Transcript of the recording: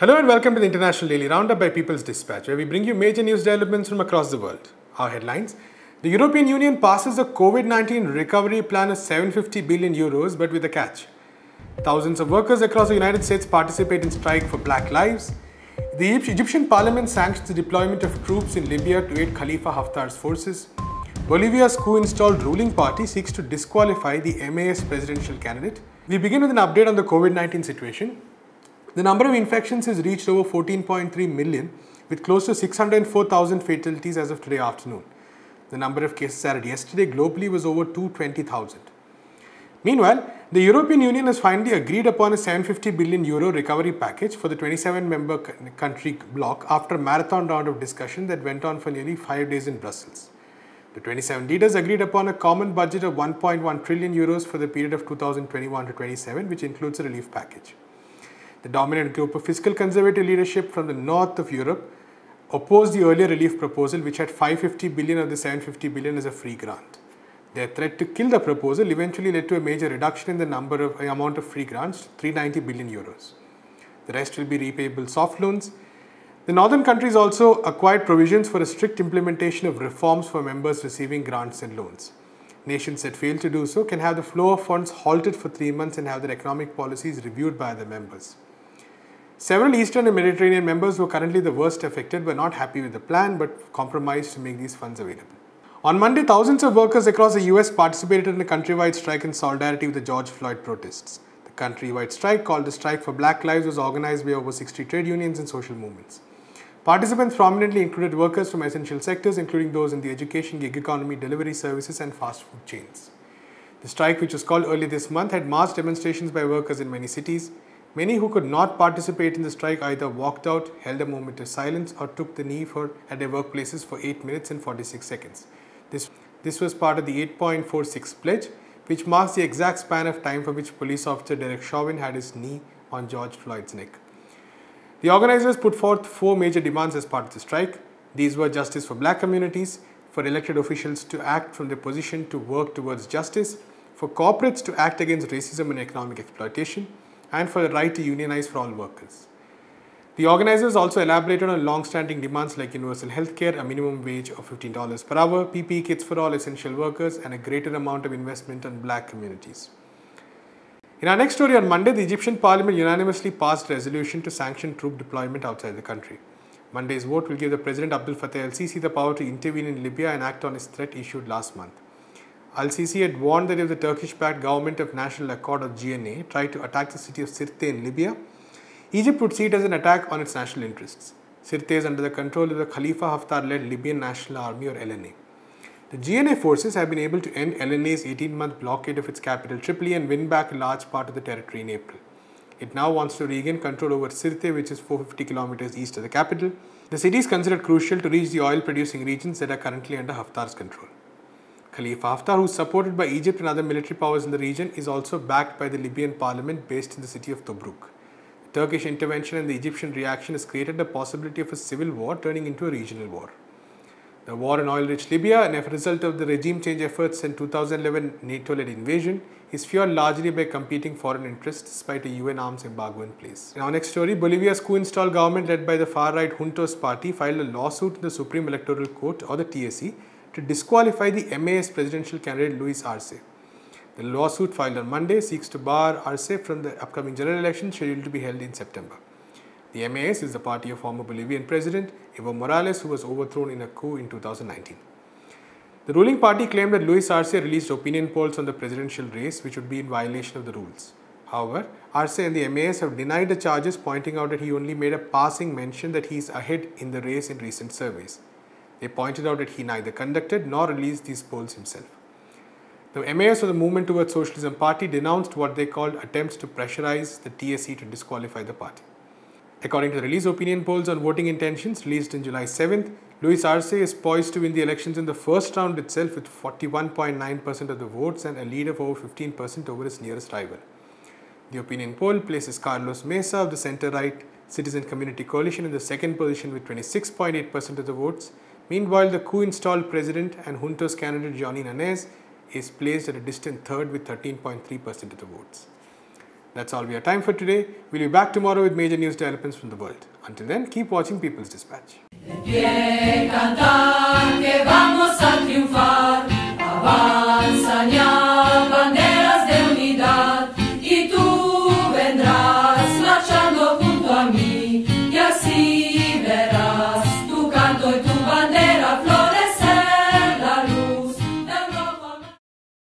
Hello and welcome to the International Daily Roundup by People's Dispatch, where we bring you major news developments from across the world. Our headlines The European Union passes a COVID 19 recovery plan of 750 billion euros, but with a catch. Thousands of workers across the United States participate in strike for black lives. The Egyptian parliament sanctions the deployment of troops in Libya to aid Khalifa Haftar's forces. Bolivia's coup installed ruling party seeks to disqualify the MAS presidential candidate. We begin with an update on the COVID 19 situation. The number of infections has reached over 14.3 million, with close to 604,000 fatalities as of today afternoon. The number of cases added yesterday globally was over 220,000. Meanwhile, the European Union has finally agreed upon a 750 billion euro recovery package for the 27 member country bloc after a marathon round of discussion that went on for nearly five days in Brussels. The 27 leaders agreed upon a common budget of 1.1 trillion euros for the period of 2021 to 27, which includes a relief package. The dominant group of fiscal conservative leadership from the north of Europe opposed the earlier relief proposal, which had 550 billion of the 750 billion as a free grant. Their threat to kill the proposal eventually led to a major reduction in the number of amount of free grants, 390 billion euros. The rest will be repayable soft loans. The northern countries also acquired provisions for a strict implementation of reforms for members receiving grants and loans. Nations that fail to do so can have the flow of funds halted for three months and have their economic policies reviewed by the members. Several Eastern and Mediterranean members who are currently the worst affected were not happy with the plan but compromised to make these funds available. On Monday, thousands of workers across the US participated in a countrywide strike in solidarity with the George Floyd protests. The countrywide strike, called the Strike for Black Lives, was organized by over 60 trade unions and social movements. Participants prominently included workers from essential sectors, including those in the education, gig economy, delivery services, and fast food chains. The strike, which was called early this month, had mass demonstrations by workers in many cities. Many who could not participate in the strike either walked out, held a moment of silence, or took the knee for, at their workplaces for 8 minutes and 46 seconds. This, this was part of the 8.46 pledge, which marks the exact span of time for which police officer Derek Chauvin had his knee on George Floyd's neck. The organizers put forth four major demands as part of the strike. These were justice for black communities, for elected officials to act from their position to work towards justice, for corporates to act against racism and economic exploitation, and for the right to unionize for all workers. The organizers also elaborated on long-standing demands like universal health care, a minimum wage of $15 per hour, PPE kits for all essential workers, and a greater amount of investment on black communities. In our next story on Monday, the Egyptian parliament unanimously passed a resolution to sanction troop deployment outside the country. Monday's vote will give the President Abdel Fattah el-Sisi the power to intervene in Libya and act on his threat issued last month. Al-Sisi had warned that if the Turkish-backed Government of National Accord or GNA tried to attack the city of Sirte in Libya, Egypt would see it as an attack on its national interests. Sirte is under the control of the Khalifa Haftar-led Libyan National Army or LNA. The GNA forces have been able to end LNA's 18-month blockade of its capital Tripoli and win back a large part of the territory in April. It now wants to regain control over Sirte, which is 450 kilometers east of the capital. The city is considered crucial to reach the oil-producing regions that are currently under Haftar's control. Khalifa Haftar, who is supported by Egypt and other military powers in the region, is also backed by the Libyan parliament based in the city of Tobruk. Turkish intervention and the Egyptian reaction has created the possibility of a civil war turning into a regional war. The war in oil-rich Libya, and as a result of the regime change efforts and 2011 NATO-led invasion, is fueled largely by competing foreign interests despite a UN arms embargo in place. In our next story, Bolivia's coup-installed government led by the far-right Juntos party filed a lawsuit in the Supreme Electoral Court or the TSE to disqualify the MAS presidential candidate Luis Arce. The lawsuit filed on Monday seeks to bar Arce from the upcoming general election scheduled to be held in September. The MAS is the party of former Bolivian President Evo Morales, who was overthrown in a coup in 2019. The ruling party claimed that Luis Arce released opinion polls on the presidential race, which would be in violation of the rules. However, Arce and the MAS have denied the charges, pointing out that he only made a passing mention that he is ahead in the race in recent surveys. They pointed out that he neither conducted nor released these polls himself. The MAS or the Movement Towards Socialism Party denounced what they called attempts to pressurize the TSE to disqualify the party. According to the release opinion polls on voting intentions released in July 7th, Luis Arce is poised to win the elections in the first round itself with 41.9% of the votes and a lead of over 15% over his nearest rival. The opinion poll places Carlos Mesa of the center-right Citizen Community Coalition in the second position with 26.8% of the votes. Meanwhile, the coup-installed president and Juntos candidate Jeanine Áñez is placed at a distant third with 13.3% of the votes. That's all we have time for today. We'll be back tomorrow with major news developments from the world. Until then, keep watching People's Dispatch.